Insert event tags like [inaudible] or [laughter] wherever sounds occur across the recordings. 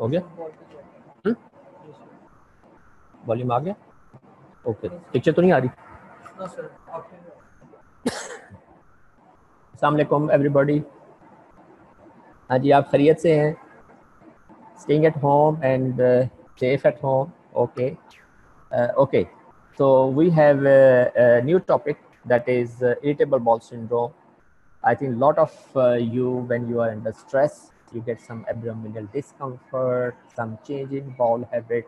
हो गया? वॉल्यूम आ गया? ओके पिक्चर तो नहीं आ रही? सलामकुम एवरीबॉडी हाँ जी आप खरीत से हैं। Staying at home and safe at home okay okay so we have new topic that is irritable bowel syndrome I think lot of you when you are under stress you get some abdominal discomfort some change in bowel habit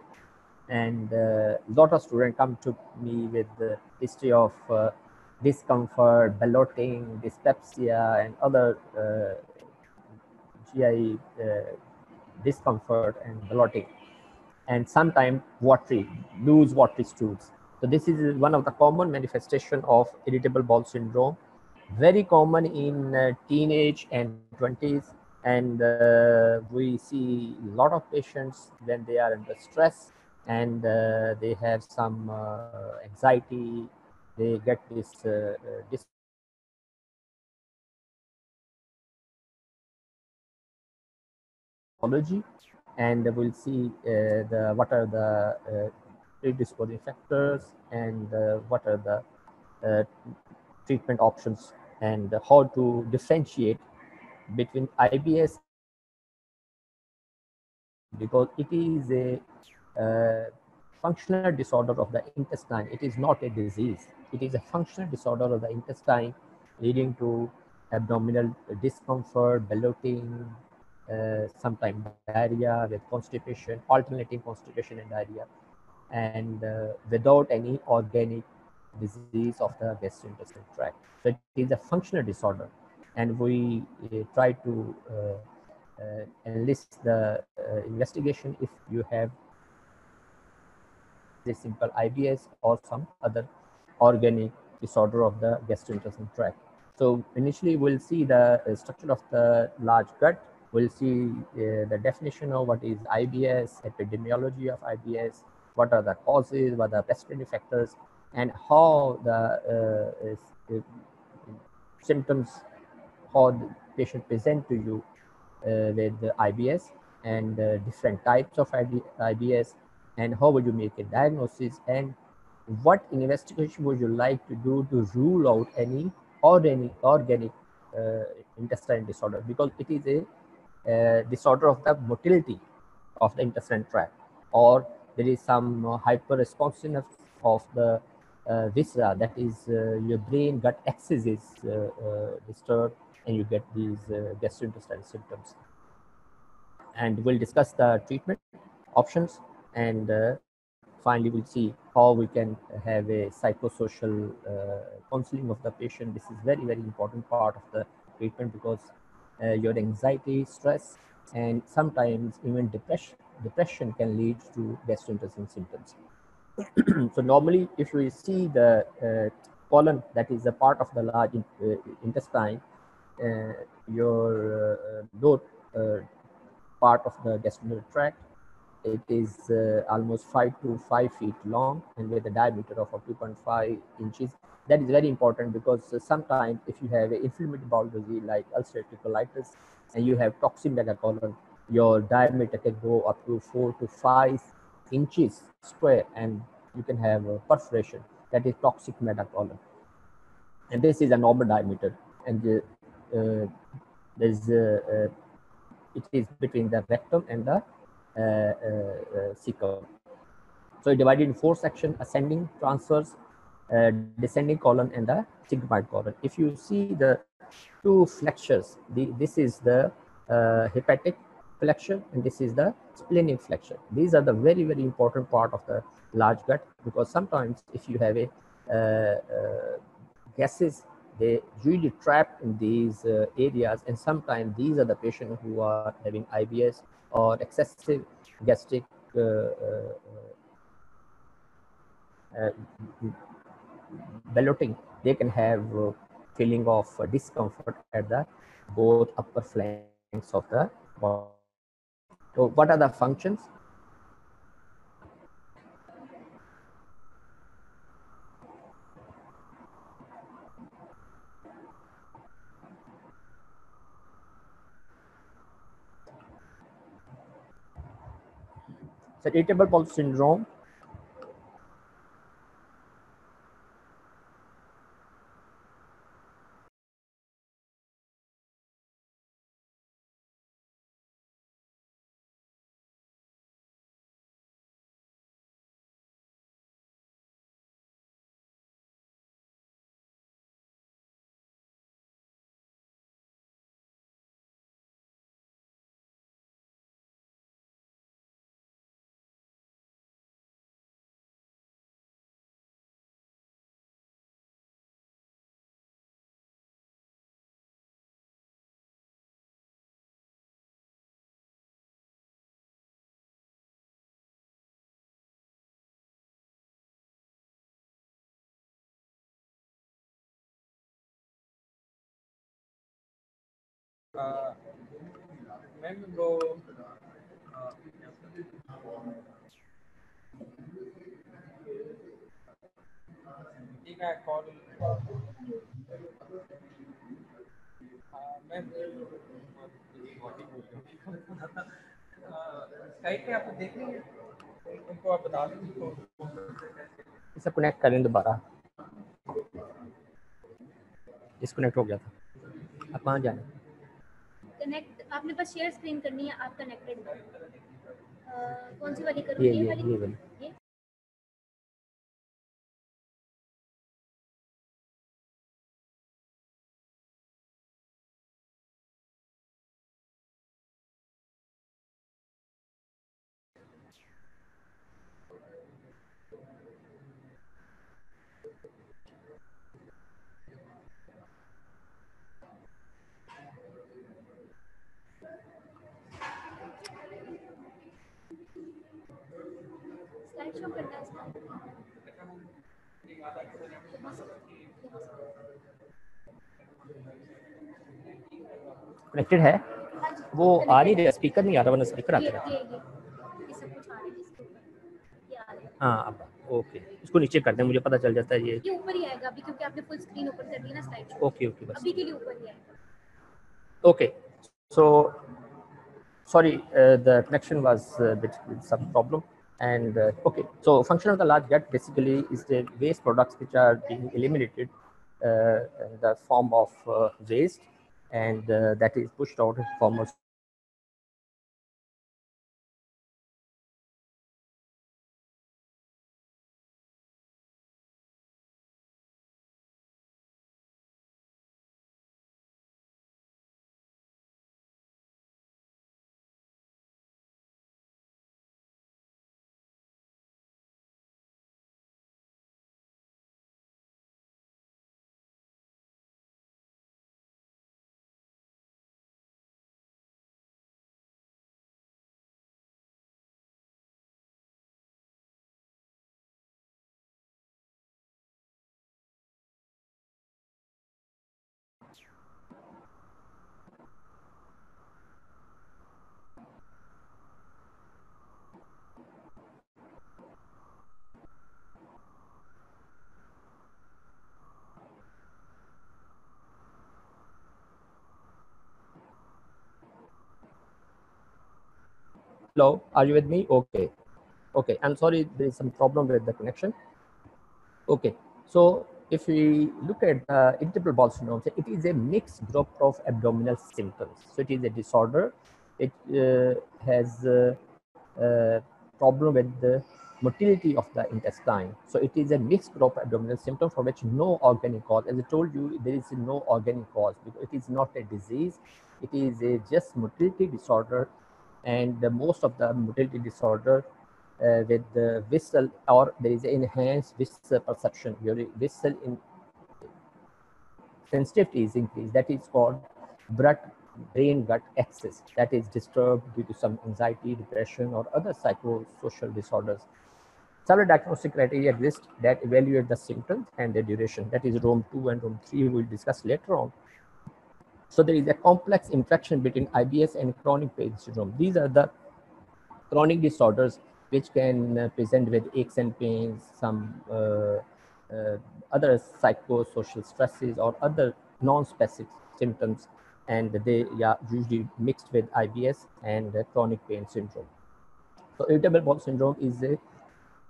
and a lot of students come to me with the history of uh, discomfort bloating dyspepsia and other uh, gi discomfort and bloating and sometimes watery, loose watery stools. So this is one of the common manifestation of irritable bowel syndrome, very common in uh, teenage and 20s. And uh, we see a lot of patients when they are under stress and uh, they have some anxiety, they get this, this and we'll see uh, the what are the uh, predisposing factors and uh, what are the treatment options and how to differentiate between IBS because it is a uh, functional disorder of the intestine. It is not a disease. It is a functional disorder of the intestine leading to abdominal discomfort, bloating, uh, sometimes diarrhea with constipation, alternating constipation and diarrhea, and uh, without any organic disease of the gastrointestinal tract. So it is a functional disorder, and we uh, try to enlist the investigation if you have this simple IBS or some other organic disorder of the gastrointestinal tract. So initially we'll see the structure of the large gut we'll see uh, the definition of what is IBS, epidemiology of IBS, what are the causes, what are the precipitating factors, and how the uh, is symptoms, how the patient present to you uh, with the IBS and different types of IBS, and how would you make a diagnosis, and what investigation would you like to do to rule out any or organic, organic intestinal disorder? Because it is a uh, disorder of the motility of the intestinal tract or there is some uh, hyper responsiveness of the uh, viscera that is your brain gut axis is disturbed and you get these gastrointestinal symptoms and we'll discuss the treatment options and finally we'll see how we can have a psychosocial counseling of the patient this is very very important part of the treatment because uh, your anxiety, stress, and sometimes even depression. Depression can lead to gastrointestinal symptoms. [clears throat] so normally, if we see the uh, colon that is a part of the large in, uh, intestine, uh, your uh, lower uh, part of the gastrointestinal tract, it is almost five to five feet long and with a diameter of 2.5 inches. That is very important because uh, sometimes if you have an inflammatory bowel disease like ulcerative colitis and you have toxic megacolon, your diameter can go up to four to five inches square and you can have a perforation. That is toxic megacolon. And this is a normal diameter. And uh, uh, there's uh, it is between the rectum and the uh, uh, cecum. So divided in four sections, ascending, transverse, uh, descending colon and the sigmoid colon. If you see the two flexures, the, this is the uh, hepatic flexure and this is the splenic flexure. These are the very, very important part of the large gut because sometimes if you have a uh, uh gases, they usually trap in these uh, areas and sometimes these are the patients who are having IBS or excessive gastric bloating, they can have uh, feeling of uh, discomfort at the both upper flanks of the body. So what are the functions? So irritable bowel ma'am वो ठीक है, call. Ma'am site पे आप देख लेंगे? उनको आप बता दें इसे कनेक्ट करें दोबारा। डिस्कनेक्ट हो गया था। अब कहाँ जाना? कनेक्ट आपने बस शेयर स्क्रीन करनी है आप कनेक्टेड हो। कौन सी वाली करूँ ये ये ये वाली। ये? कनेक्टेड है वो आ नहीं रहा स्पीकर नहीं आ रहा वरना स्पीकर आता रहता हाँ। ओके इसको नीचे कर दें मुझे पता चल जाता है ये। ऊपर ही आएगा अभी क्योंकि आपने फुल स्क्रीन ओपन कर ली ना स्लाइड ओके ओके बस। अभी के लिए ऊपर ही आएगा। Okay so sorry the connection was bit some problem and okay so function of the large gut basically is the waste products which are being eliminated the form of waste and uh, that is pushed out in form Hello, are you with me? Okay. Okay, I'm sorry, there is some problem with the connection. Okay, so if we look at uh, irritable bowel syndrome, it is a mixed group of abdominal symptoms. So it is a disorder. It uh, has uh, uh, problem with the motility of the intestine. So it is a mixed group of abdominal symptom for which no organic cause. As I told you, there is no organic cause because it is not a disease. It is a just motility disorder and the most of the motility disorder uh, with the visceral or there is enhanced visceral perception your visceral in sensitivity is increased. That is called blood brain gut axis. That is disturbed due to some anxiety depression or other psychosocial disorders. Several diagnostic criteria exist that evaluate the symptoms and their duration. That is rome 2 and rome 3 we will discuss later on so there is a complex interaction between IBS and chronic pain syndrome. These are the chronic disorders which can uh, present with aches and pains, some uh, uh, other psychosocial stresses or other non-specific symptoms, and they are usually mixed with IBS and uh, chronic pain syndrome. So irritable bowel syndrome is a,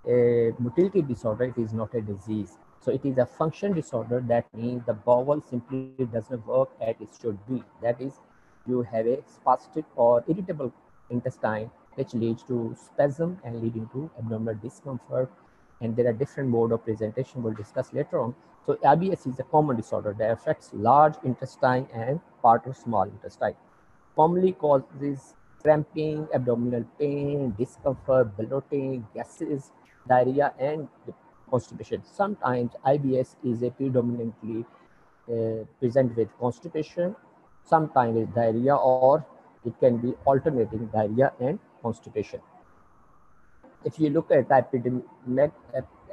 a motility disorder. It is not a disease. So it is a function disorder. That means the bowel simply doesn't work as it should be. That is, you have a spastic or irritable intestine, which leads to spasm and leading to abdominal discomfort. And there are different mode of presentation we'll discuss later on. So IBS is a common disorder that affects large intestine and part of small intestine. Commonly causes cramping, abdominal pain, discomfort, bloating, gases, diarrhea, and constipation. Sometimes IBS is a predominantly uh, present with constipation, sometimes with diarrhea, or it can be alternating diarrhea and constipation. If you look at epidemic,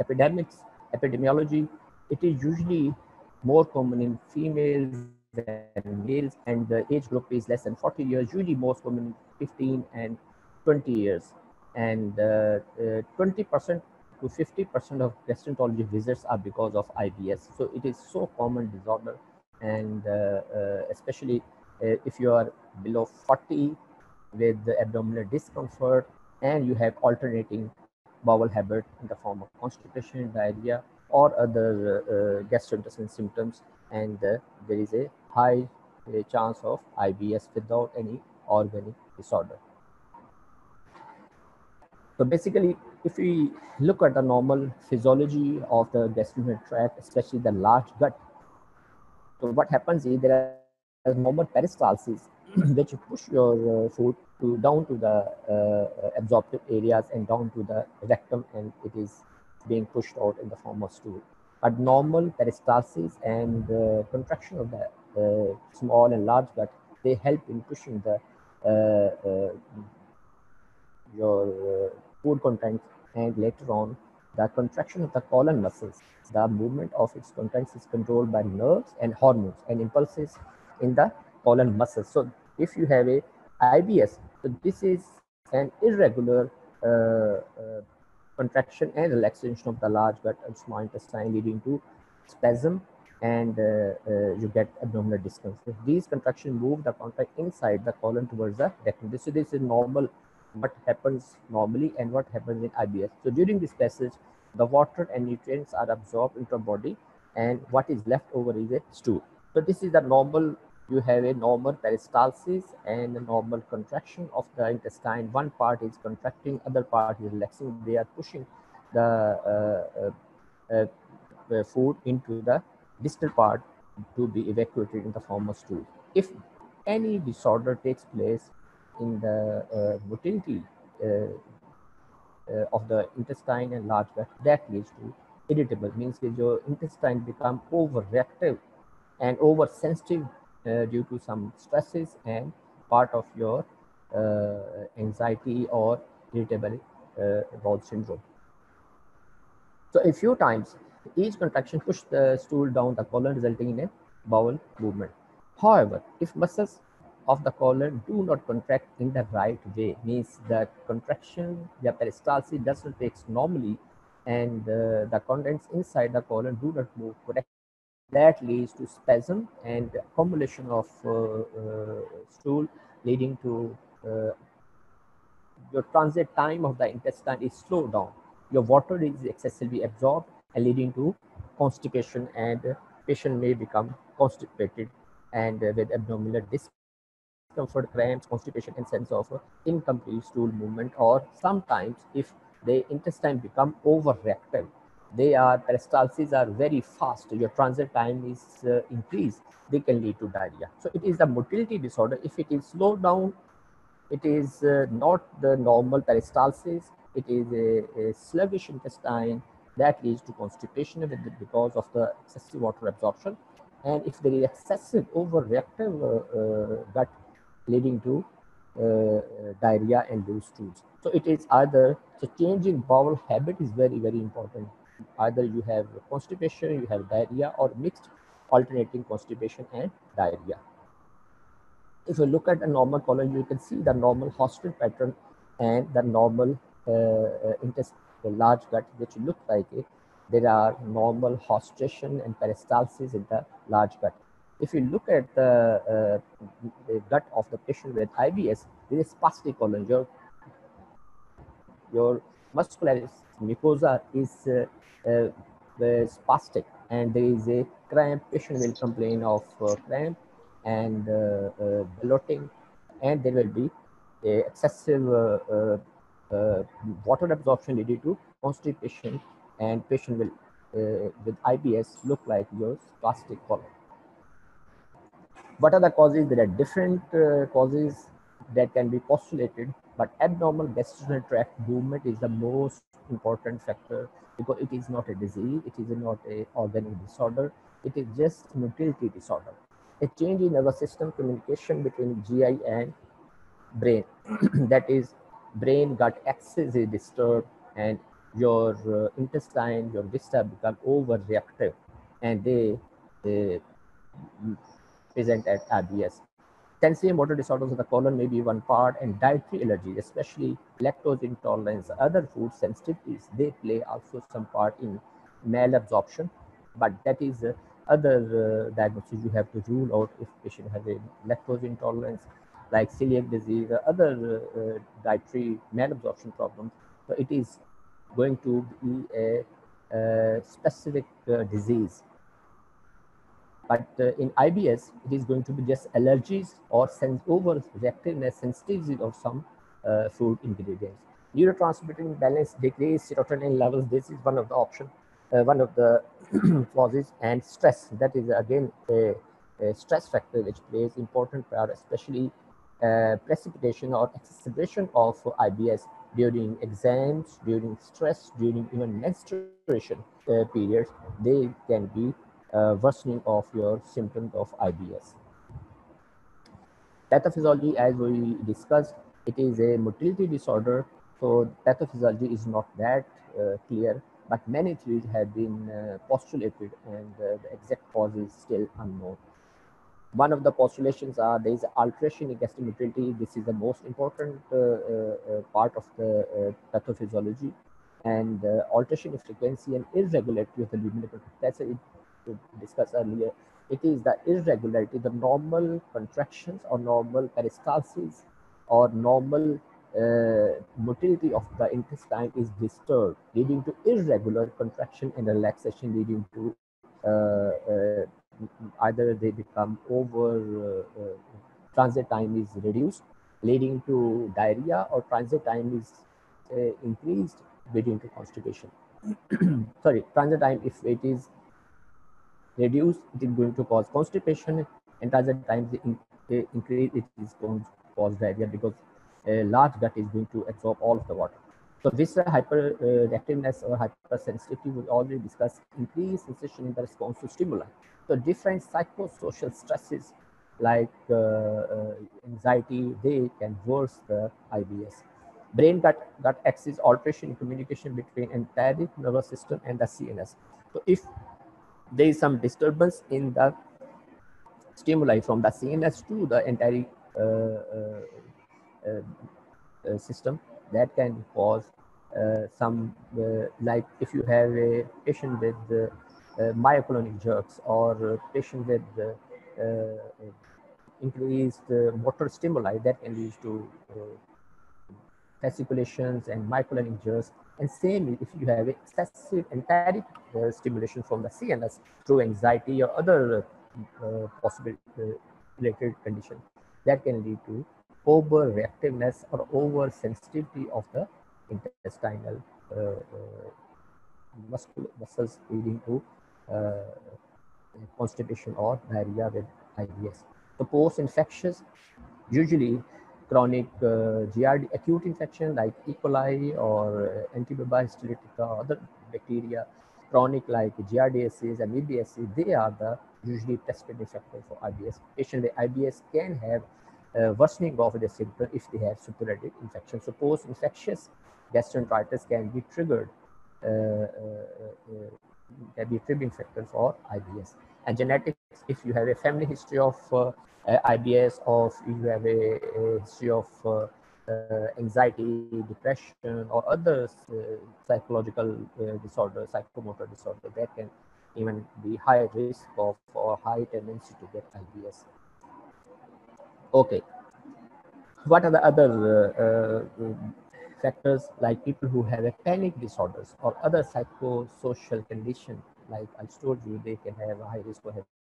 epidemics, epidemiology, it is usually more common in females than males, and the age group is less than 40 years, usually most common in 15 and 20 years. And 20% uh, uh, to 50% of gastroenterology visits are because of IBS. So it is so common disorder, and uh, uh, especially uh, if you are below 40 with the abdominal discomfort and you have alternating bowel habit in the form of constipation, diarrhea, or other uh, gastrointestinal symptoms, and uh, there is a high uh, chance of IBS without any organic disorder. So basically, if we look at the normal physiology of the gastrointestinal tract, especially the large gut, so what happens is there are normal peristalsis [clears throat] which you push your uh, food to down to the uh, absorptive areas and down to the rectum, and it is being pushed out in the form of stool. But normal peristalsis and uh, contraction of the uh, small and large gut, they help in pushing the uh, uh, your food contents and later on the contraction of the colon muscles. The movement of its contents is controlled by nerves and hormones and impulses in the colon muscles. So if you have a IBS, so this is an irregular uh, uh, contraction and relaxation of the large gut and small intestine leading to spasm and uh, uh, you get abdominal discomfort. These contractions move the contract inside the colon towards the rectum. This, so this is normal what happens normally and what happens in IBS. So during this passage, the water and nutrients are absorbed into the body and what is left over is a stool. So this is the normal, you have a normal peristalsis and a normal contraction of the intestine. One part is contracting, other part is relaxing. They are pushing the uh, uh, uh, food into the distal part to be evacuated in the form of stool. If any disorder takes place in the uh, motility uh, uh, of the intestine and large gut, that leads to irritable, means that your intestine become overreactive and oversensitive uh, due to some stresses and part of your uh, anxiety or irritable uh, bowel syndrome. So a few times, each contraction push the stool down the colon, resulting in a bowel movement. However, if muscles of the colon do not contract in the right way. Means that contraction the peristalsis doesn't take normally and uh, the contents inside the colon do not move correctly that leads to spasm and accumulation of uh, uh, stool leading to uh, your transit time of the intestine is slowed down. Your water is excessively absorbed and leading to constipation and patient may become constipated and uh, with abdominal discomfort discomfort, cramps, constipation, and sense of incomplete stool movement. Or sometimes, if the intestine become overreactive, they are peristalsis are very fast. Your transit time is uh, increased. They can lead to diarrhea. So it is the motility disorder. If it is slowed down, it is uh, not the normal peristalsis. It is a, a sluggish intestine that leads to constipation because of the excessive water absorption. And if there is excessive overreactive uh, uh, gut leading to uh, uh, diarrhea and loose stools. So it is either, so changing bowel habit is very, very important. Either you have constipation, you have diarrhea or mixed alternating constipation and diarrhea. If you look at a normal colon, you can see the normal haustral pattern and the normal uh, uh, intestine, the large gut, which look like it. There are normal haustration and peristalsis in the large gut. If you look at the, uh, the gut of the patient with IBS, there is spastic colon. Your, your muscularis mucosa is uh, uh, spastic and there is a cramp, patient will complain of uh, cramp and uh, uh, bloating and there will be excessive water absorption leading to constipation and patient will with IBS look like your spastic colon. What are the causes? There are different causes that can be postulated, but abnormal gastrointestinal tract movement is the most important factor because it is not a disease, it is not a organic disorder, it is just motility disorder. A change in our system communication between GI and brain. [clears throat] that is, brain gut axis is disturbed and your uh, intestine, your vista become overreactive and they, they present at IBS. Sensory motor disorders of the colon may be one part and dietary allergy, especially lactose intolerance, other food sensitivities, they play also some part in malabsorption, but that is uh, other uh, diagnosis you have to rule out if patient has a lactose intolerance like celiac disease, or other uh, dietary malabsorption problems. So it is going to be a, a specific uh, disease but uh, in IBS, it is going to be just allergies or sense over overreactiveness, sensitivity of some uh, food ingredients. Neurotransmitter imbalance, decrease serotonin levels. This is one of the options, uh, one of the [clears throat] causes, and stress. That is again a, a stress factor which plays important part, especially uh, precipitation or exacerbation of IBS during exams, during stress, during even menstruation uh, periods. They can be uh, worsening of your symptoms of IBS. Pathophysiology, as we discussed, it is a motility disorder. So pathophysiology is not that uh, clear, but many theories have been uh, postulated and uh, the exact cause is still unknown. One of the postulations are there is alteration in gastric motility. This is the most important uh, uh, part of the pathophysiology and alteration in frequency and irregularity of the luminal it discussed earlier, it is the irregularity, the normal contractions or normal peristalsis or normal uh, motility of the intestine is disturbed, leading to irregular contraction and relaxation, leading to uh, uh, either they become over, uh, uh, transit time is reduced, leading to diarrhea, or transit time is uh, increased, leading to constipation. [clears throat] Sorry, transit time, if it is reduce, it is going to cause constipation and other times the increase, it is going to cause diarrhea because a large gut is going to absorb all of the water. So this uh, hyperreactiveness or hypersensitivity we already discussed increased sensation in the response to stimuli. So different psychosocial stresses like uh, uh, anxiety, they can worse the IBS. Brain gut, gut axis alteration in communication between enteric nervous system and the CNS. So if there is some disturbance in the stimuli from the CNS to the entire uh, uh, uh, uh system that can cause some, like if you have a patient with myoclonic jerks or a patient with increased motor stimuli that can lead to fasciculations and myoclonic jerks and same if you have excessive enteric uh, stimulation from the CNS through anxiety or other uh, possible uh, related condition that can lead to overreactiveness or over sensitivity of the intestinal uh, uh, muscles leading to uh, constipation or diarrhea with IBS. The post-infectious usually chronic uh, GRD acute infection like E. coli or uh, Entamoeba histolytica, other bacteria, chronic like giardiasis and EBSC, they are the usually precipitating factor for IBS. Patient with IBS can have uh, worsening of the symptom if they have superadded infection. So post-infectious gastroenteritis can be triggered, uh, uh, uh, can be a triggering factor for IBS. And genetics, if you have a family history of uh, Uh, IBS or you have a, a history of uh, uh, anxiety, depression, or other uh, psychological uh, disorder, psychomotor disorder, that can even be high risk of or high tendency to get IBS. Okay. What are the other factors like people who have a panic disorders or other psychosocial condition like I told you they can have a high risk of having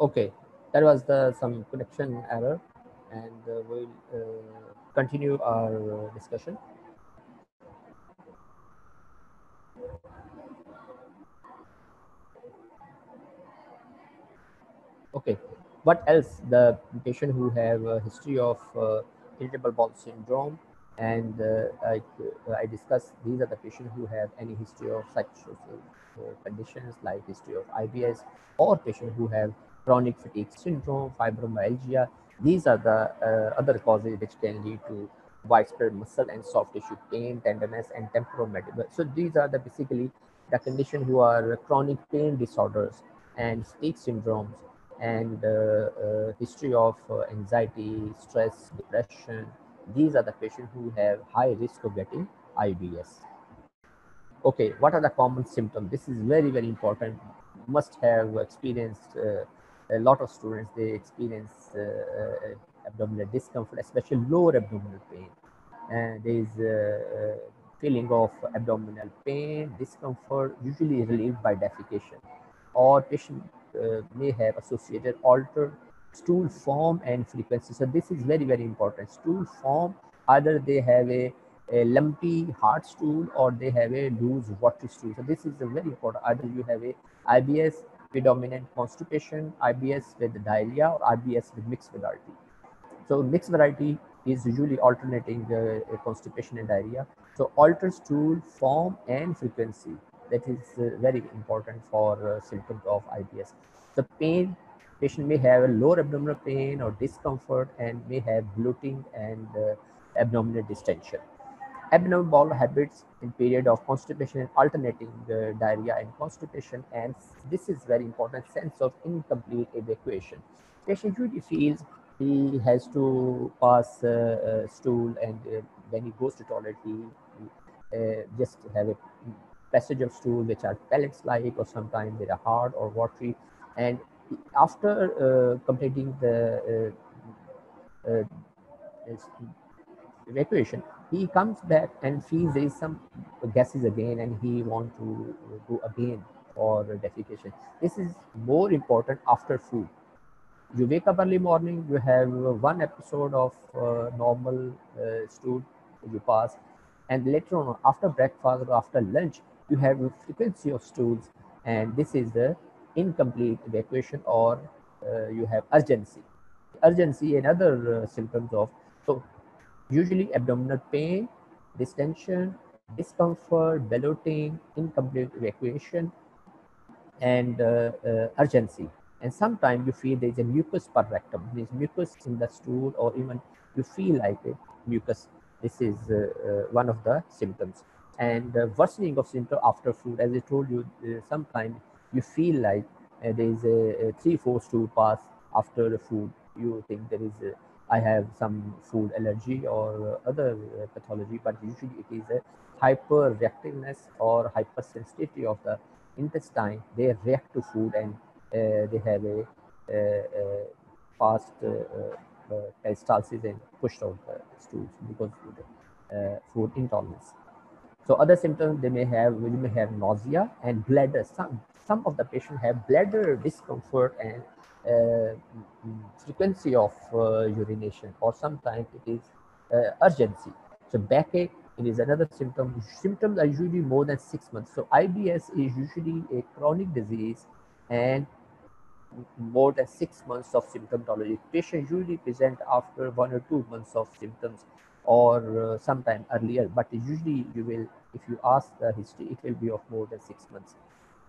okay that was the some connection error and uh, we'll uh, continue our uh, discussion. Okay what else? The patient who have a history of uh, irritable bowel syndrome and uh, I, I discussed these are the patients who have any history of such conditions like history of IBS or patients who have chronic fatigue syndrome, fibromyalgia. These are the uh, other causes which can lead to widespread muscle and soft tissue pain, tenderness, and temporomandibular. So these are the basically the condition who are chronic pain disorders and fatigue syndromes and uh, uh, history of uh, anxiety, stress, depression. These are the patients who have high risk of getting IBS. Okay, what are the common symptoms? This is very, very important. Must have experienced uh, a lot of students, they experience uh, uh, abdominal discomfort, especially lower abdominal pain. And there is a feeling of abdominal pain, discomfort, usually relieved by defecation. Or patient uh, may have associated altered stool form and frequency. So this is very, very important. Stool form, either they have a, a lumpy hard stool or they have a loose watery stool. So this is a very important. Either you have a IBS predominant constipation, IBS with diarrhea, or IBS with mixed variety. So mixed variety is usually alternating uh, constipation and diarrhea. So alter stool form and frequency that is uh, very important for uh, symptoms of IBS. The pain patient may have a lower abdominal pain or discomfort and may have bloating and uh, abdominal distension abnormal bowel habits in period of constipation and alternating uh, diarrhea and constipation and this is very important sense of incomplete evacuation. Patient usually feels he has to pass uh, uh, stool and uh, when he goes to toilet he uh, just have a passage of stool which are pellets like or sometimes they are hard or watery. And after uh, completing the evacuation he comes back and feels there is some gases again and he want to go again for defecation. This is more important after food. You wake up early morning you have one episode of uh, normal uh, stool you pass and later on after breakfast or after lunch you have a frequency of stools and this is the incomplete evacuation or uh, you have urgency. Urgency and other uh, symptoms of so usually abdominal pain, distension, discomfort, bloating, incomplete evacuation, and uh, uh, urgency. And sometimes you feel there is a mucus per rectum, there is mucus in the stool, or even you feel like a mucus. This is uh, uh one of the symptoms. And worsening of symptom after food, as I told you, uh, sometimes you feel like uh, there is a, a three-four stool pass after the food. You think there is a I have some food allergy or other uh, pathology, but usually it is a hyperreactiveness or hypersensitivity of the intestine. They react to food and uh, they have a, a, a fast uh, uh, peristalsis and pushed out the stools because of the uh, food intolerance. So other symptoms they may have, we may have nausea and bladder. Some some of the patients have bladder discomfort and uh, frequency of uh, urination, or sometimes it is uh, urgency. So backache it is another symptom. Symptoms are usually more than six months. So IBS is usually a chronic disease and more than six months of symptomatology. Patients usually present after one or two months of symptoms or uh, sometime earlier, but usually you will, if you ask the history, it will be of more than six months.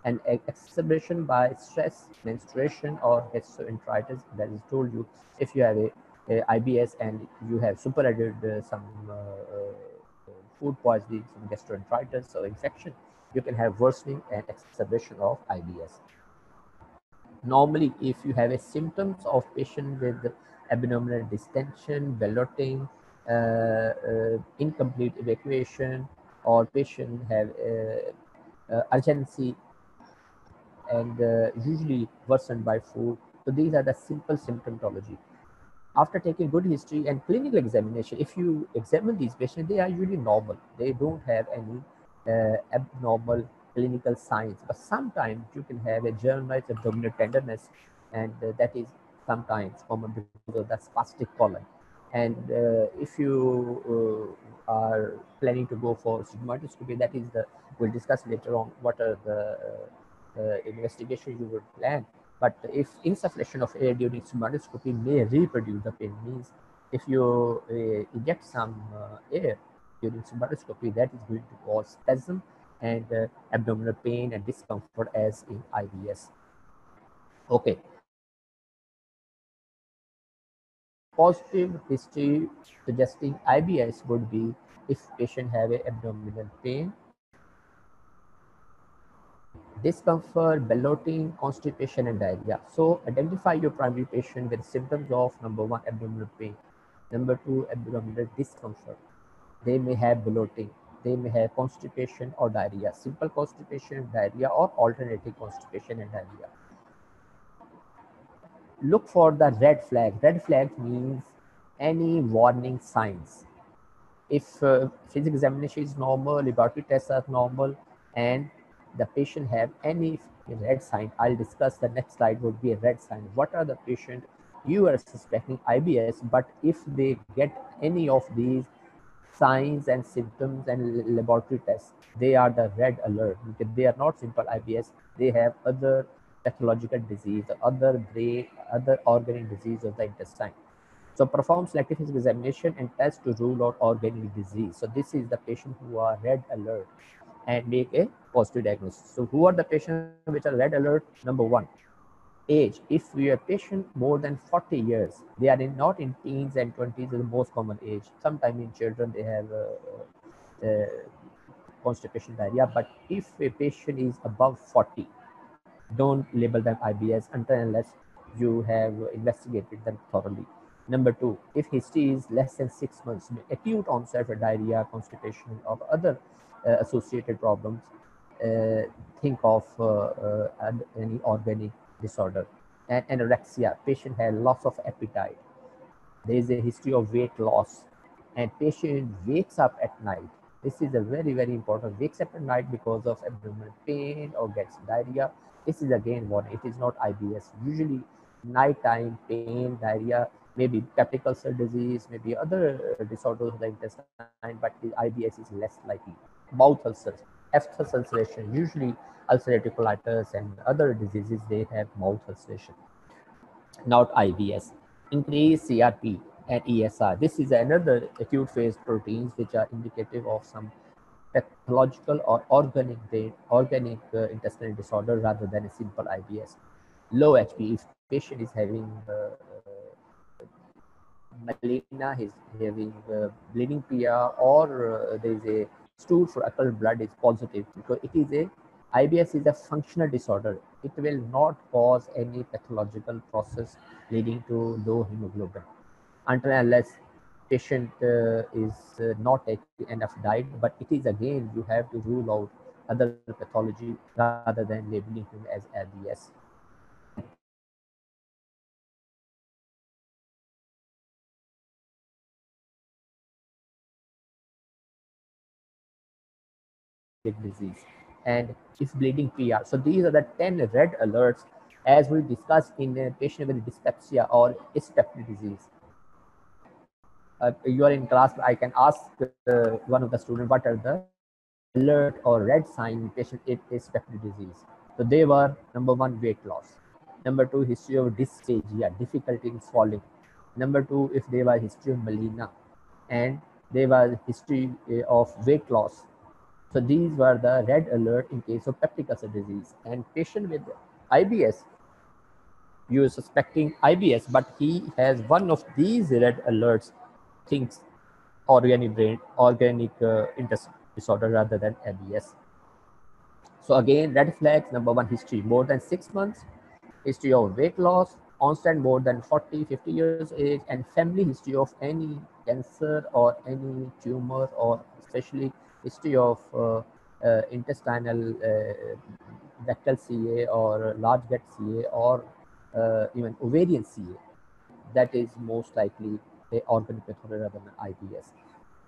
And exacerbation by stress, menstruation, or gastroenteritis, that is told you, if you have a, a IBS and you have superadded uh, some uh, uh, food poisoning, some gastroenteritis or infection, you can have worsening and exacerbation of IBS normally if you have a symptoms of patient with abdominal distension, bloating, uh, uh, incomplete evacuation, or patient have uh urgency and uh, usually worsened by food. So these are the simple symptomatology. After taking good history and clinical examination, if you examine these patients, they are usually normal. They don't have any uh, abnormal clinical signs, but sometimes you can have a generalized abdominal tenderness, and uh, that is sometimes common because of the spastic colon. And uh, if you uh, are planning to go for sigmoidoscopy, that is the we'll discuss later on what are the uh, investigation you would plan. But if insufflation of air during sigmoidoscopy may reproduce the pain, means if you uh, inject some uh, air during sigmoidoscopy, that is going to cause spasm and uh, abdominal pain and discomfort as in IBS. Okay. Positive history suggesting IBS would be if patient have a abdominal pain, discomfort, bloating, constipation, and diarrhea. So identify your primary patient with symptoms of number one, abdominal pain, number two, abdominal discomfort. They may have bloating, they may have constipation or diarrhea, simple constipation, diarrhea, or alternating constipation and diarrhea. Look for the red flag. Red flag means any warning signs. If uh, physical examination is normal, laboratory tests are normal, and the patient have any red sign, I'll discuss the next slide would be a red sign. What are the patient you are suspecting IBS, but if they get any of these signs and symptoms and laboratory tests. They are the red alert. Because they are not simple IBS. They have other pathological disease, other brain, other organ disease of the intestine. So perform selective examination and test to rule out organic disease. So this is the patient who are red alert and make a positive diagnosis. So who are the patients which are red alert? Number one, age, if we are patient more than 40 years, they are in, not in teens and 20s is the most common age. Sometimes in children, they have uh, uh, constipation diarrhea. But if a patient is above 40, don't label them IBS until unless you have investigated them thoroughly. Number two, if history is less than six months, acute onset of diarrhea, constipation, or other associated problems, uh, think of uh, uh, any organic disorder. And anorexia patient had loss of appetite. There is a history of weight loss. And patient wakes up at night. This is a very very important. Wakes up at night because of abdominal pain or gets diarrhea. This is again one it is not ibs usually nighttime pain diarrhea maybe peptic ulcer disease maybe other disorders of the intestine but the ibs is less likely mouth ulcers Aphthous ulceration usually ulcerative colitis and other diseases, they have mouth ulceration, not IBS. Increase CRP and ESR. This is another acute phase proteins which are indicative of some pathological or organic organic uh, intestinal disorder rather than a simple IBS. Low Hb, if patient is having uh, uh, melena, he's having uh, bleeding PR, or uh, there is a stool for occult blood is positive because it is a IBS is a functional disorder. It will not cause any pathological process leading to low hemoglobin until unless patient uh, is uh, not taking enough diet. But it is again, you have to rule out other pathology rather than labeling him as IBS. Disease. And if bleeding PR. So these are the 10 red alerts as we discussed in a patient with dyspepsia or dyspeptic disease. Uh, you are in class, I can ask uh, one of the students what are the alert or red sign patient with dyspeptic disease. So they were number one, weight loss. Number two, history of dysphagia, difficulty in swallowing. Number two, if they were history of melena. And they were history uh, of weight loss. So these were the red alert in case of peptic ulcer disease. And patient with IBS, you are suspecting IBS, but he has one of these red alerts, thinks organic brain, organic uh, intestine disorder rather than IBS. So again, red flags, number one, history, more than six months, history of weight loss, onset more than 40, 50 years age, and family history of any cancer or any tumor, or especially history of uh, uh, intestinal uh, ductal CA or large gut CA or uh, even ovarian CA. That is most likely a organic pathology rather than IBS.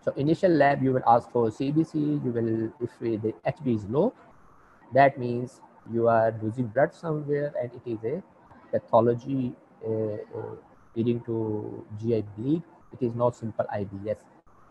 So initial lab, you will ask for CBC, you will, if the Hb is low, that means you are losing blood somewhere and it is a pathology uh, uh, leading to GI bleed. It is not simple IBS.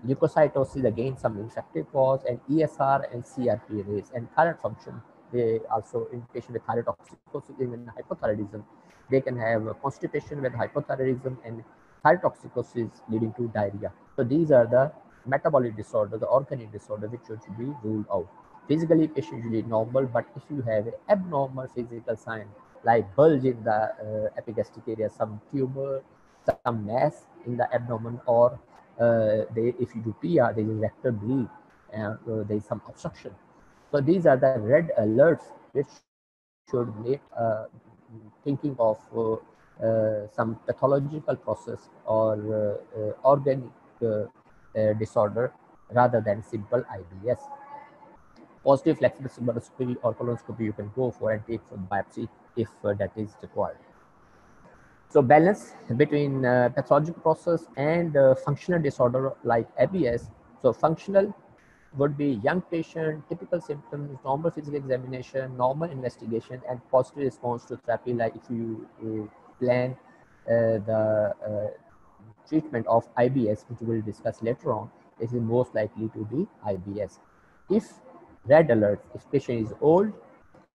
Leukocytosis, again, some infective cause and ESR and CRP raise and thyroid function. They also in patient with thyrotoxicosis, even hypothyroidism, they can have constipation with hypothyroidism and thyrotoxicosis leading to diarrhea. So these are the metabolic disorder, the organic disorder, which should be ruled out. Physically, patient usually normal, but if you have an abnormal physical sign like bulge in the uh, epigastric area, some tumor, some mass in the abdomen, or they, if you do PR, there is rectal bleed, and uh, there is some obstruction. So these are the red alerts which should make uh, thinking of uh, uh, some pathological process or organic uh, disorder rather than simple IBS. Positive flexible sigmoidoscopy or colonoscopy you can go for and take for biopsy if uh, that is required. So balance between uh, pathological process and uh, functional disorder like IBS. So functional would be young patient, typical symptoms, normal physical examination, normal investigation, and positive response to therapy. Like if you uh, plan the uh, treatment of IBS, which we will discuss later on, this is most likely to be IBS. If red alert, if patient is old,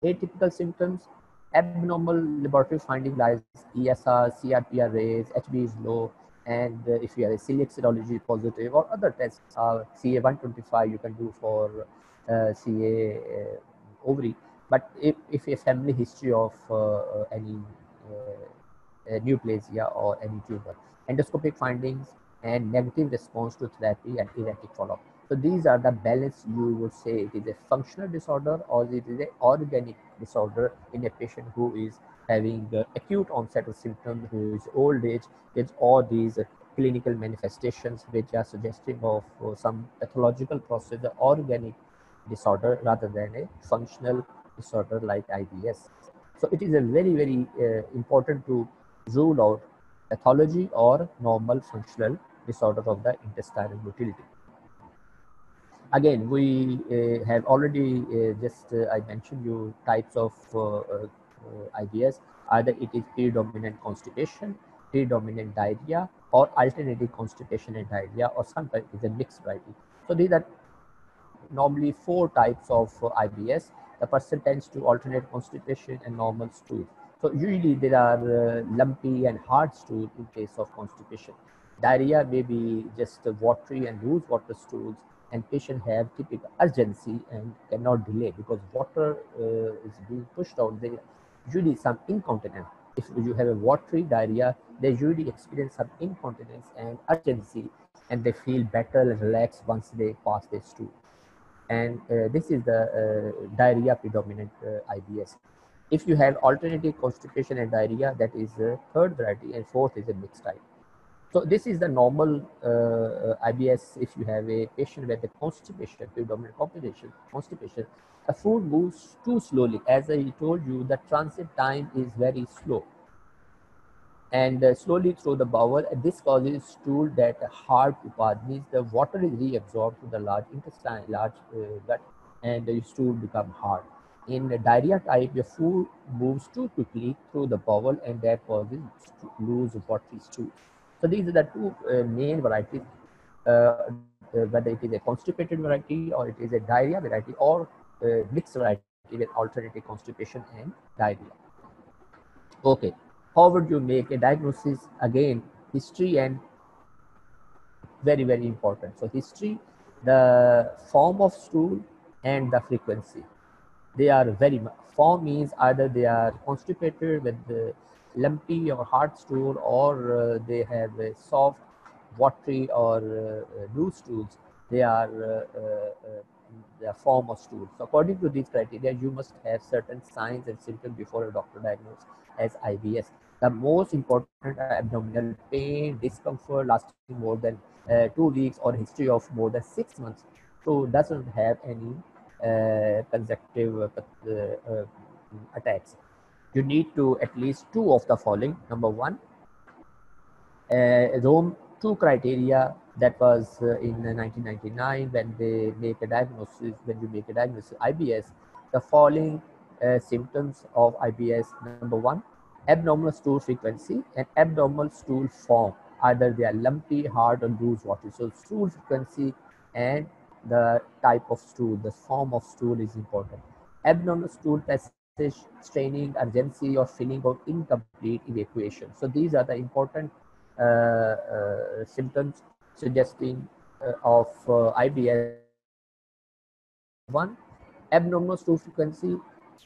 atypical symptoms, abnormal laboratory finding like ESR, CRP raised, Hb is low, and uh, if you have a celiac serology positive or other tests, uh, CA125 you can do for uh, CA uh, ovary. But if, if a family history of uh, uh, any neoplasia or any tumor, endoscopic findings, and negative response to therapy and erratic follow-up. So these are the balance you would say it is a functional disorder or it is an organic disorder in a patient who is having the acute onset of symptoms, who is old age, with all these clinical manifestations which are suggesting of uh, some pathological process, the organic disorder rather than a functional disorder like IBS. So it is a very, very uh, important to rule out pathology or normal functional disorder of the intestinal motility. Again, we uh, have already uh, just, uh, I mentioned you types of uh, uh, IBS, either it is predominant constipation, predominant diarrhea, or alternative constipation and diarrhea, or sometimes it is a mixed variety. So these are normally four types of uh, IBS. The person tends to alternate constipation and normal stool. So usually there are uh, lumpy and hard stool in case of constipation. Diarrhea may be just watery and loose water stools and patient have typical urgency and cannot delay because water uh, is being pushed out. There usually some incontinence. If you have a watery diarrhea, they usually experience some incontinence and urgency and they feel better and relaxed once they pass their stool. And uh, this is the uh, diarrhea predominant uh, IBS. If you have alternative constipation and diarrhea, that is the third variety, and fourth is a mixed type. So this is the normal uh, IBS if you have a patient with a constipation, predominant complication, constipation. The food moves too slowly. As I told you, the transit time is very slow. And uh, slowly through the bowel, this causes stool that hard to means the water is reabsorbed to the large intestine, large uh, gut, and the stool become hard. In the diarrhea type, your food moves too quickly through the bowel and that causes loose watery stool. So these are the two uh, main varieties, uh, uh, whether it is a constipated variety or it is a diarrhea variety or uh, mixed variety with alternative constipation and diarrhea. Okay, how would you make a diagnosis? Again, history and very, very important. So history, the form of stool and the frequency. They are very, form means either they are constipated with the lumpy or hard stool or uh, they have a soft, watery or uh, loose stools. They are uh, uh, uh, the form of stool. So according to these criteria, you must have certain signs and symptoms before a doctor diagnose as IBS. The most important are abdominal pain, discomfort lasting more than uh, two weeks or history of more than six months. So doesn't have any uh, consecutive uh, uh, attacks. You need to at least two of the following. Number one, uh, Rome two criteria that was uh, in 1999 when they make a diagnosis, when you make a diagnosis IBS, the following uh, symptoms of IBS. Number one, abnormal stool frequency and abnormal stool form. Either they are lumpy, hard, or loose water. So stool frequency and the type of stool, the form of stool is important. Abnormal stool straining, urgency, or feeling of incomplete evacuation. So these are the important uh, uh, symptoms suggesting uh, of IBS. One, abnormal stool frequency.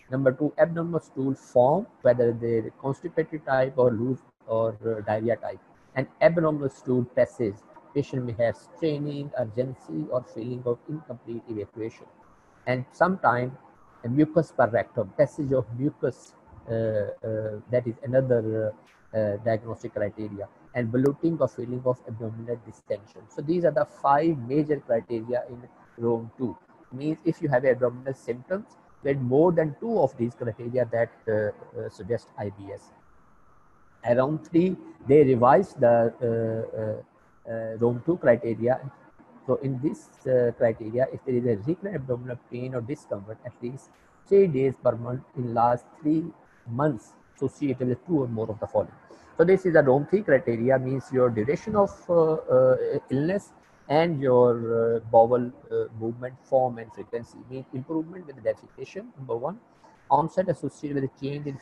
Number two, abnormal stool form, whether they're constipated type or loose or diarrhea type. And abnormal stool passage. Patient may have straining, urgency, or feeling of incomplete evacuation. And sometimes mucus per rectum, passage of mucus, uh, uh, that is another uh, diagnostic criteria and bloating or feeling of abdominal distension. So these are the five major criteria in Rome 2. Means if you have abdominal symptoms, then more than two of these criteria that uh, uh, suggest IBS. Around three, they revised the uh, Rome 2 criteria. So in this uh, criteria, if there is a recurrent abdominal pain or discomfort, at least three days per month in last three months associated with two or more of the following. So this is the Rome 3 criteria means your duration of uh, uh, illness and your uh, bowel movement form and frequency. Means improvement with defecation number one. Onset associated with a change in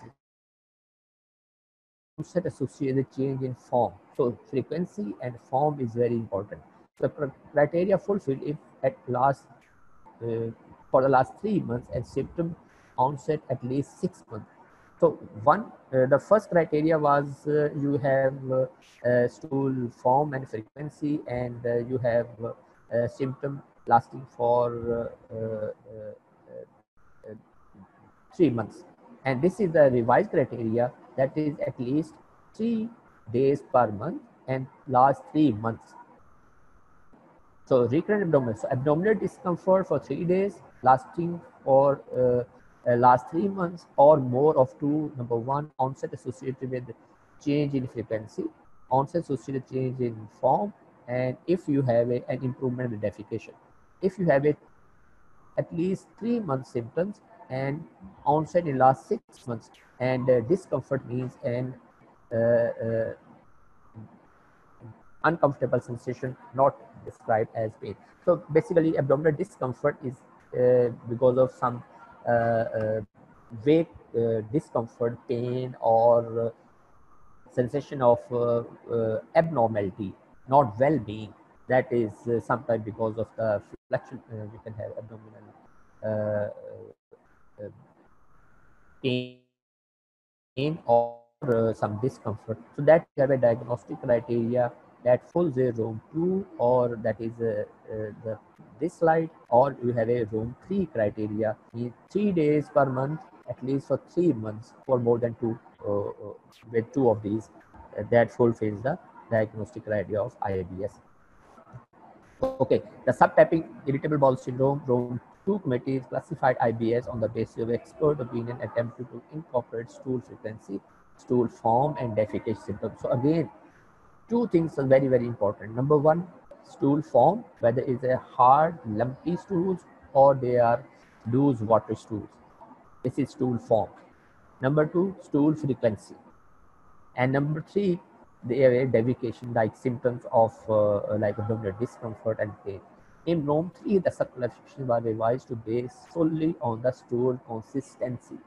onset associated with change in form. So frequency and form is very important the criteria fulfilled if at last uh, for the last three months and symptom onset at least six months so one, uh, the first criteria was uh, you have uh, stool form and frequency and uh, you have uh, symptom lasting for three months. And this is the revised criteria that is at least three days per month and last three months. So recurrent abdominal, so abdominal discomfort for three days lasting for uh, last three months or more of two, number one, onset associated with change in frequency, onset associated change in form, and if you have a, an improvement in defecation. If you have a, at least three month symptoms and onset in last six months, and uh, discomfort means an uh, uh, uncomfortable sensation not described as pain. So basically abdominal discomfort is uh, because of some uh, uh, vague uh, discomfort, pain, or sensation of abnormality, not well-being. That is sometimes because of the flexion. you can have abdominal pain or uh, some discomfort. So that you have a diagnostic criteria that full a Rome 2 or that is uh, uh, the this slide or you have a Rome 3 criteria means three days per month at least for three months for more than two uh, uh with two of these uh, that fulfills the diagnostic criteria of IBS. Okay, the subtyping irritable bowel syndrome, Rome 2 committees classified IBS on the basis of expert opinion attempted to incorporate stool frequency, stool form and defecation symptoms. So again, two things are very, very important. Number one, stool form, whether it's a hard, lumpy stools or they are loose water stools. This is stool form. Number two, stool frequency. And number three, they have a defecation like symptoms of uh, like abdominal discomfort and pain. In Rome 3, the subclassification was revised to base solely on the stool consistency,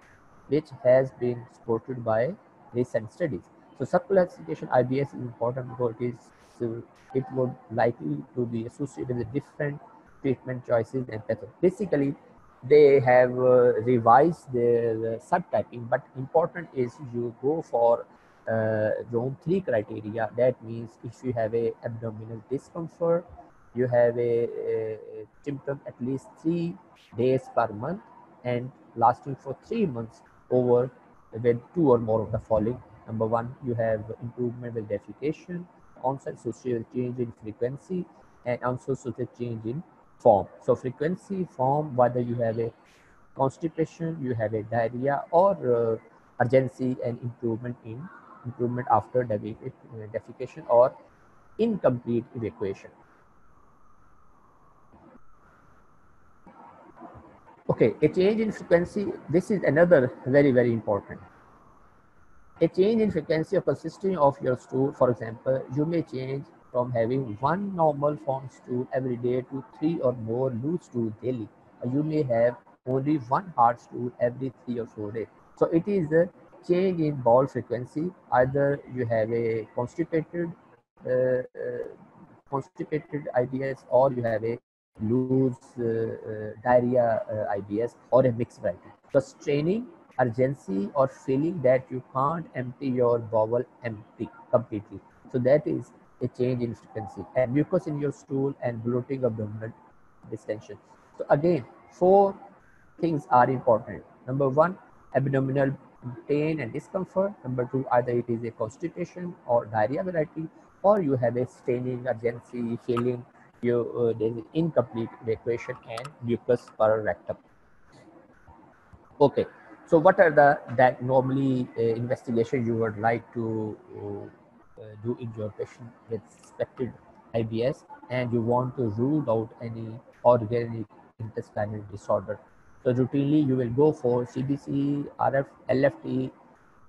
which has been supported by recent studies. So subclassification IBS is important because it is so it would likely to be associated with different treatment choices and methods. Basically, they have uh, revised their uh, subtyping, but important is you go for uh, zone 3 criteria. That means if you have a abdominal discomfort, you have a, a, a symptom at least three days per month and lasting for three months over with two or more of the following. Number one, you have improvement with defecation, onset social change in frequency, and also social change in form. So frequency, form, whether you have a constipation, you have a diarrhea or uh, urgency and improvement in improvement after defecation or incomplete evacuation. Okay, a change in frequency, this is another very, very important. A change in frequency or consistency of your stool, for example, you may change from having one normal form stool every day to three or more loose stool daily. You may have only one hard stool every three or four days. So it is a change in bowel frequency. Either you have a constipated, uh, uh, constipated IBS or you have a loose uh, uh, diarrhea uh, IBS or a mixed variety. So straining, urgency or feeling that you can't empty your bowel empty completely. So that is a change in frequency and mucus in your stool and bloating abdominal distension. So again, four things are important. Number one, abdominal pain and discomfort. Number two, either it is a constipation or diarrhea variety, or you have a staining, urgency, feeling, you uh, there is incomplete evacuation and mucus per rectum. Okay, so what are the that normally uh, investigation you would like to uh, do in your patient with suspected IBS and you want to rule out any organic intestinal disorder. So routinely you will go for CBC, RF, LFT,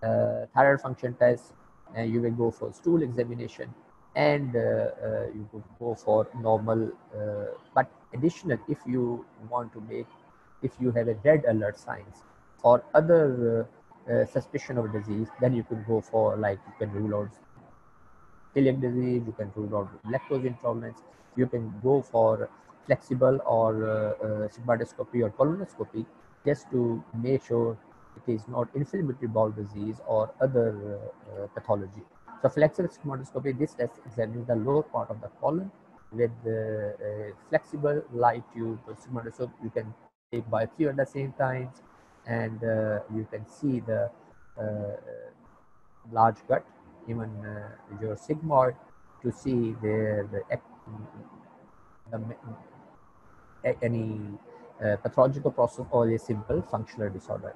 uh, thyroid function test, and you will go for stool examination and uh, uh, you could go for normal uh, but additional if you want to make if you have a red alert signs or other suspicion of disease then you could go for like you can rule out celiac disease you can rule out lactose intolerance you can go for flexible or uh, sigmoidoscopy or colonoscopy just to make sure it is not inflammatory bowel disease or other uh, pathology. So flexible sigmoidoscopy, this test examines the lower part of the colon with uh, flexible light tube sigmoidoscope. You can take biopsy at the same time and uh, you can see the uh, large gut, even uh, your sigmoid to see the, the, the any pathological process or a simple functional disorder.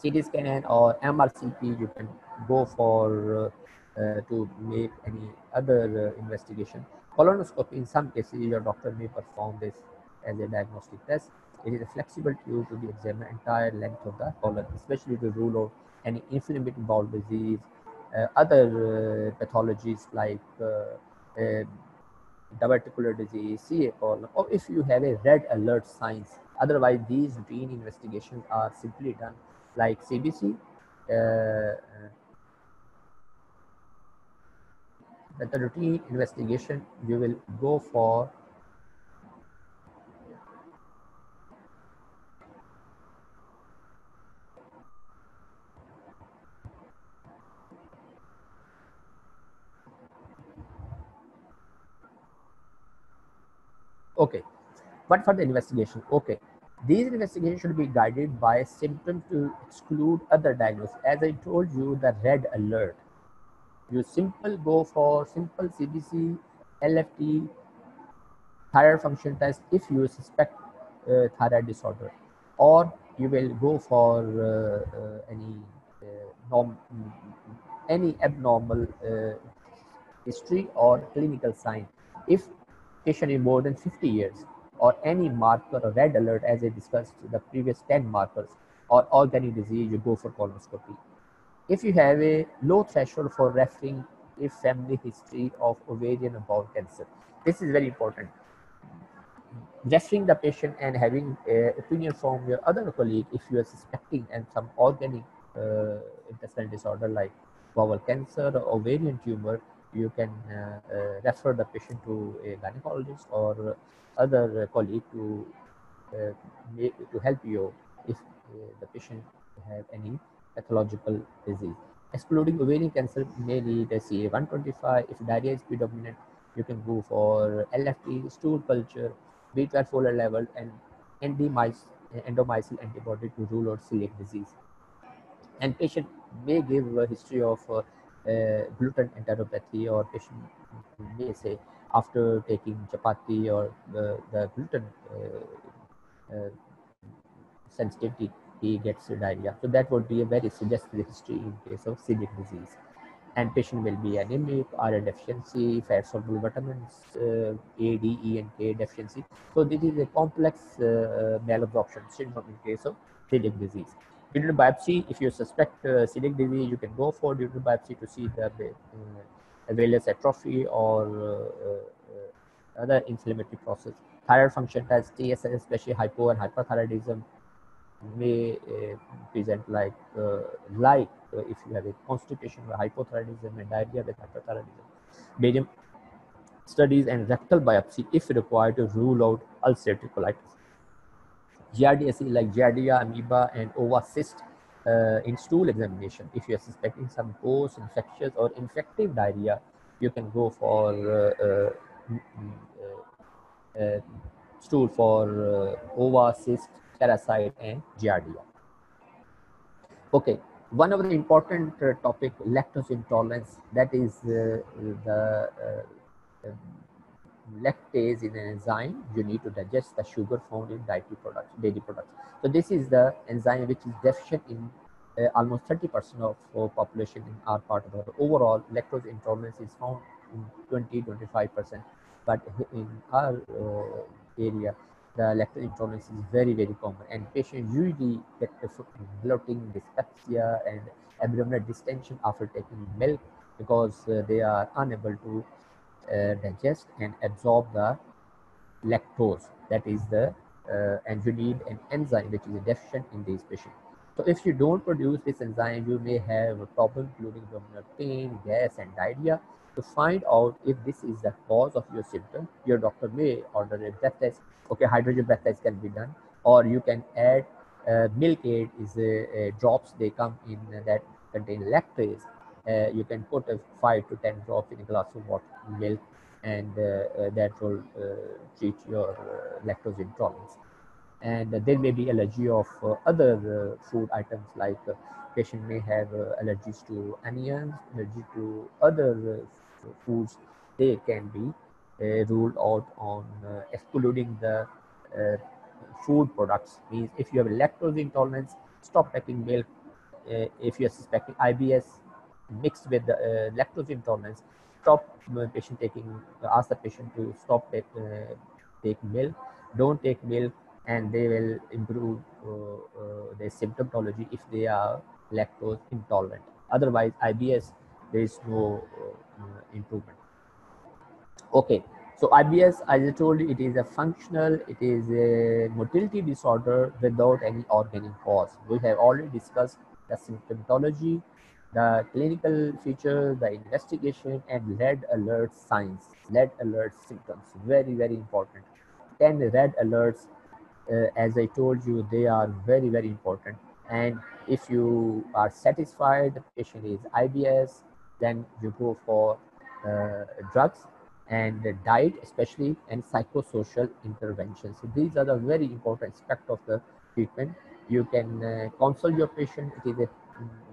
CT scan or MRCP, you can go for uh, to make any other uh, investigation. Colonoscopy, in some cases, your doctor may perform this as a diagnostic test. It is a flexible tube to be examined entire length of the colon, especially to rule out any inflammatory bowel disease, uh, other uh, pathologies like uh, uh, diverticular disease, CA colon, or if you have a red alert signs. Otherwise, these routine investigations are simply done like CBC, that the routine investigation you will go for okay. But for the investigation okay. These investigations should be guided by symptoms to exclude other diagnosis as i told you the red alert. You simple go for simple CBC, LFT, thyroid function test if you suspect uh, thyroid disorder, or you will go for uh, uh, any uh, norm, any abnormal uh, history or clinical sign. If patient is more than 50 years, or any marker or red alert, as I discussed the previous 10 markers, or organic disease, you go for colonoscopy. If you have a low threshold for referring a family history of ovarian and bowel cancer, this is very important. Referring the patient and having opinion from your other colleague if you are suspecting and some organic uh, intestinal disorder like bowel cancer or ovarian tumor, you can uh, uh, refer the patient to a gynecologist or other colleague to uh, make, to help you if the patient have any pathological disease. Excluding ovarian cancer may need a CA125. If diarrhea is predominant, you can go for LFT, stool culture, B12 folate level, and endomysial antibody to rule out celiac disease. And patient may give a history of uh, uh, gluten enteropathy or patient may say after taking chapati or the, the gluten sensitivity he gets diarrhea. So that would be a very suggestive history in case of celiac disease. And patient will be anemic, iron deficiency, fat soluble vitamins, uh, A, D, E, and K deficiency. So this is a complex uh, malabsorption syndrome in case of celiac disease. During biopsy, if you suspect uh, celiac disease, you can go for during biopsy to see the uh, villus atrophy or uh, uh, other inflammatory process. Thyroid function tests, TSS, especially hypo and hyperthyroidism, may uh, present like uh, like uh, if you have a constipation or hypothyroidism and diarrhea with hyperthyroidism. Barium studies and rectal biopsy if required to rule out ulcerative colitis. Giardia like Giardia, amoeba, and ova cyst uh, in stool examination. If you are suspecting some post-infectious or infective diarrhea, you can go for uh, uh, stool for ova, cyst, parasite and giardia. Okay, one of the important uh, topic, lactose intolerance, that is uh, the uh, um, lactase is an enzyme you need to digest the sugar found in dietary products, dairy products. So this is the enzyme which is deficient in uh, almost 30% of uh, population in our part of the world. Overall, lactose intolerance is found in 20-25%, but in our uh, area, the lactose intolerance is very, very common and patients usually get bloating, dyspepsia and abdominal distension after taking milk because uh, they are unable to uh, digest and absorb the lactose that is the uh, and you need an enzyme which is deficient in these patients. So if you don't produce this enzyme, you may have a problem including abdominal pain, gas and diarrhea. To find out if this is the cause of your symptom, your doctor may order a breath test okay hydrogen breath test can be done or you can add uh, milk aid is a, a drops they come in that contain lactase you can put a 5 to 10 drops in a glass of water milk and uh, uh that will uh, treat your uh, lactose intolerance and there may be allergy of other food items like patient may have allergies to onions allergy to other foods they can be uh, ruled out on uh, excluding the uh, food products. Means if you have lactose intolerance, stop taking milk. if you are suspecting IBS mixed with the lactose intolerance, stop patient taking, ask the patient to stop take, take milk. Don't take milk and they will improve uh, uh, their symptomology if they are lactose intolerant. Otherwise, IBS, there is no uh, improvement. Okay, so IBS, as I told you, it is a functional, it is a motility disorder without any organic cause. We have already discussed the symptomatology, the clinical features, the investigation, and red alert signs, red alert symptoms. Very, very important. 10 red alerts, uh, as I told you, they are very, very important. And if you are satisfied the patient is IBS, then you go for uh, drugs and diet especially and psychosocial interventions. So these are the very important aspect of the treatment. You can uh, consult your patient. It is a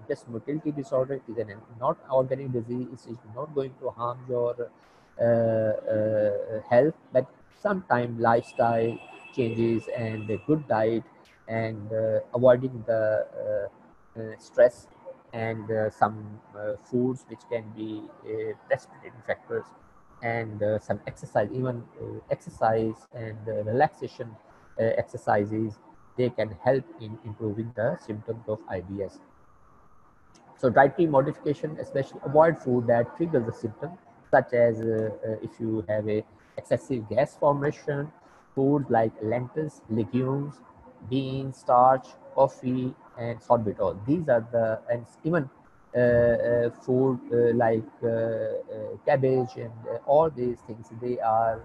just motility disorder. Is a not organic disease. It is not going to harm your uh, uh, health, but sometimes lifestyle changes and a good diet and uh, avoiding the uh, uh, stress and some foods which can be precipitating factors and uh, some exercise, even uh, exercise and uh, relaxation uh, exercises, they can help in improving the symptoms of IBS. So dietary modification, especially avoid food that triggers the symptom, such as uh, uh, if you have a excessive gas formation, foods like lentils, legumes, beans, starch, coffee, and sorbitol. These are the, and even uh, uh, food uh, like cabbage and all these things, they are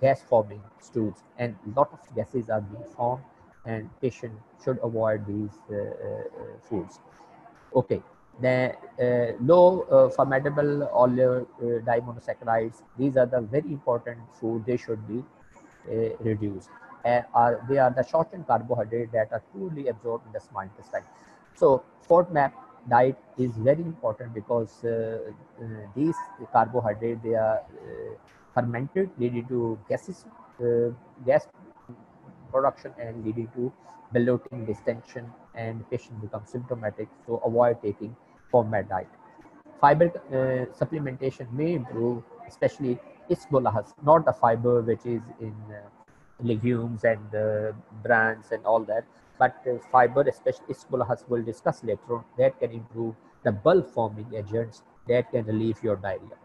gas forming stools and a lot of gases are being formed and patient should avoid these foods. Okay, the uh, low uh, fermentable olive uh, dimonosaccharides these are the very important food. They should be uh, reduced. Are they are the short chain carbohydrate that are poorly absorbed in the small intestine. So FODMAP diet is very important because uh, uh, these carbohydrates they are fermented leading to gases gas production and leading to bloating, distension, and patient becomes symptomatic. So avoid taking FODMAP diet. Fiber uh, supplementation may improve, especially isbolahas, not the fiber which is in uh, legumes and uh, brands and all that, but uh, fiber, especially isbolahas, we'll discuss later on, that can improve the bulk forming agents that can relieve your diarrhea.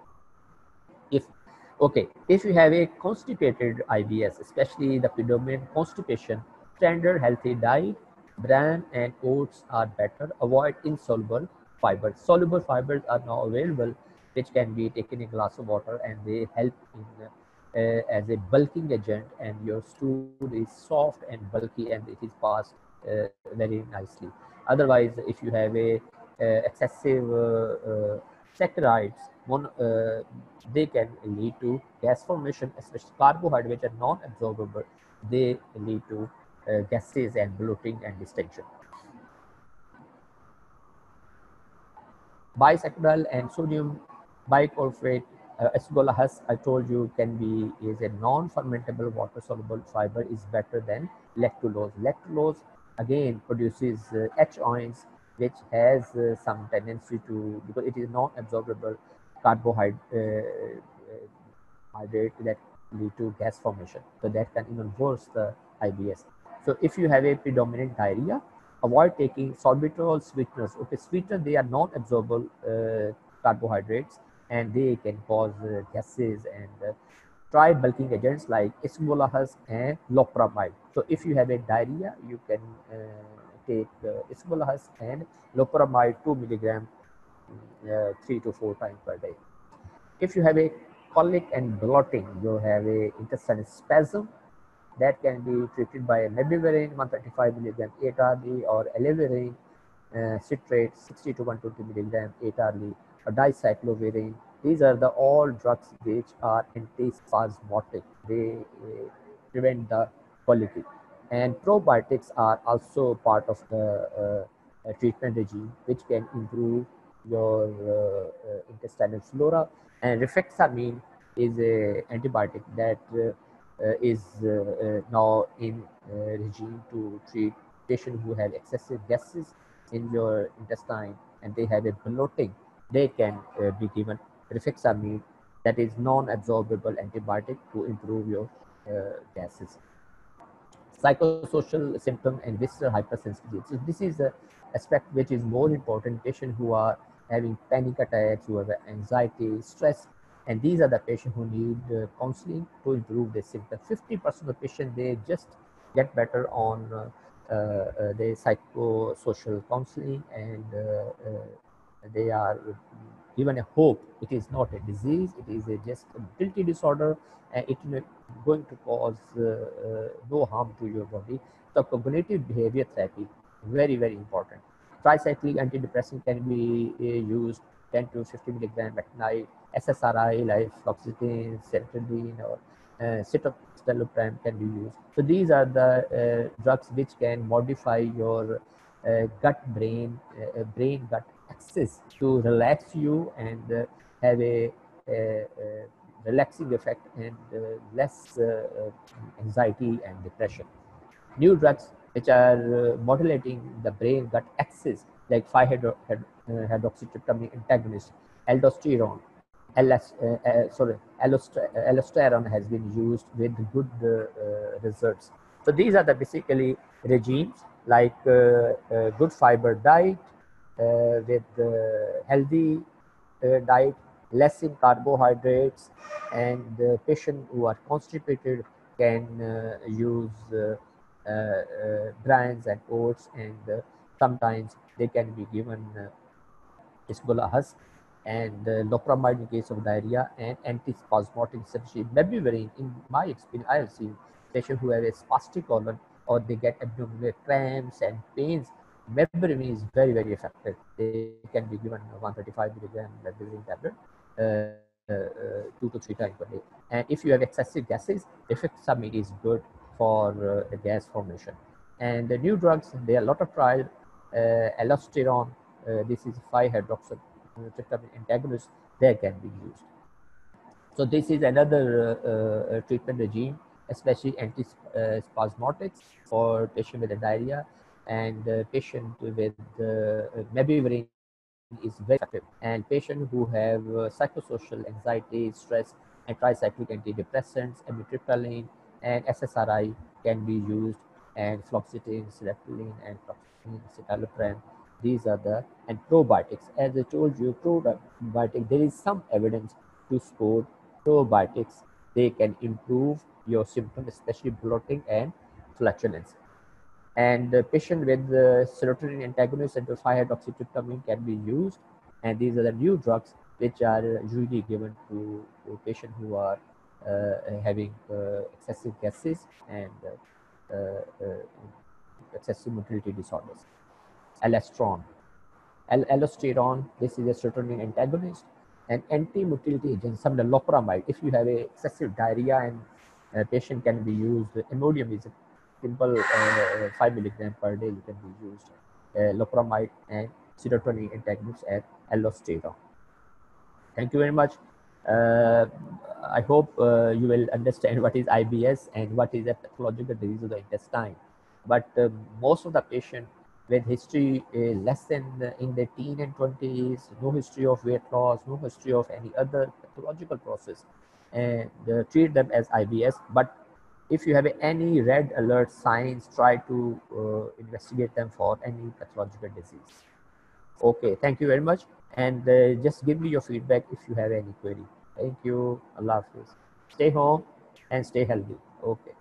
Okay, if you have a constipated IBS, especially the predominant constipation, standard healthy diet, bran and oats are better. Avoid insoluble fibers. Soluble fibers are now available, which can be taken in a glass of water and they help in uh, as a bulking agent and your stool is soft and bulky and it is passed uh, very nicely. Otherwise, if you have a uh, excessive uh, uh, saccharides, one, uh, they can lead to gas formation, especially carbohydrates are non-absorbable. They lead to gases and bloating and distension. bisacodyl and sodium bisulfate uh, asparaggus I told you can be is a non-fermentable water soluble fiber is better than lactulose. Lactulose again produces uh, H ions which has uh, some tendency to because it is non-absorbable carbohydrate uh, that lead to gas formation. So that can even worse the IBS. So if you have a predominant diarrhea, avoid taking sorbitol sweeteners. Okay, sweetener, they are non-absorbable uh, carbohydrates and they can cause uh, gases and uh, try bulking agents like isingolahas and loperamide. So if you have a diarrhea, you can uh, take uh, isingolahas and loperamide 2 milligram uh, 3 to 4 times per day. If you have a colic and bloating, you have a intestinal spasm, that can be treated by mebeverine 135 milligram 8 hourly or alverine uh, citrate 60 to 120 milligram 8 hourly or dicycloverine. These are the all drugs which are antispasmodic. They uh, prevent the colic. And probiotics are also part of the uh, treatment regime, which can improve your uh, uh, intestinal flora. And rifaximin is a antibiotic that uh, uh, is uh, uh, now in regime to treat patients who have excessive gases in your intestine and they have a bloating, they can be given rifaximin that is non-absorbable antibiotic to improve your gases psychosocial symptom and visceral hypersensitivity. So this is the aspect which is more important. Patients who are having panic attacks, who have anxiety, stress, and these are the patients who need uh, counseling to improve their symptoms. 50% of the patients, they just get better on uh, uh, the psychosocial counseling and they are given a hope. It is not a disease, it is a just a guilty disorder and it going to cause no harm to your body. So cognitive behavior therapy, very, very important. Tricyclic antidepressant can be used 10 to 50 milligram at night SSRI like fluoxetine, sertraline, or uh, can be used. So these are the uh, drugs which can modify your uh, gut-brain, uh, brain-gut axis to relax you and uh, have a, a, a, relaxing effect and uh, less uh, anxiety and depression. New drugs which are modulating the brain-gut axis like 5-hydroxytryptamine antagonist, aldosterone, LS, uh, uh, sorry, alosetron has been used with good uh, results. So these are the basically regimes like good fiber diet with healthy diet, less in carbohydrates, and the patient who are constipated can uh, use uh, uh, grains and oats and sometimes they can be given uh, husk and uh, loperamide in case of diarrhea and antispasmodic strategy. Mebeverine, in my experience, I have seen patients who have a spastic colon or they get abdominal cramps and pains. Mebeverine is very, very effective. They can be given 135 milligram mebeverine tablet. Uh, uh, uh, two to three times per day. And if you have excessive gases, rifaximin is good for uh, gas formation. And the new drugs, there are a lot of trials. Uh, uh, this is 5-hydroxy tryptophan antagonist there can be used. So this is another uh, uh, treatment regime, especially antispasmodics for patient with diarrhea and uh, patient with uh, mebeverine is very effective. And patients who have uh, psychosocial anxiety, stress, and tricyclic antidepressants, amitriptyline, and SSRI can be used, and fluoxetine, sertraline, and fluoxetine, citalopram these are the and probiotics. As I told you, probiotic there is some evidence to support probiotics. They can improve your symptoms, especially bloating and flatulence. And the patient with the serotonin antagonist and 5-hydroxytryptamine can be used. And these are the new drugs which are usually given to, to patients who are uh, having uh, excessive gases and uh, uh excessive motility disorders alosetron. Al this is a serotonin antagonist. An anti-motility agent, some loperamide. If you have a excessive diarrhea and a patient can be used, Imodium is simple uh, 5 milligram per day, you can be used. Uh, loperamide and serotonin antagonists and alosetron. Thank you very much. Uh, I hope uh, you will understand [laughs] what is IBS and what is a pathological disease of the intestine. But uh, most of the patients with history less than in the teen and 20s, no history of weight loss, no history of any other pathological process, and uh, treat them as IBS. But if you have any red alert signs, try to uh, investigate them for any pathological disease. Okay, thank you very much. And uh, just give me your feedback if you have any query. Thank you. Allah Hafiz. Stay home and stay healthy. Okay.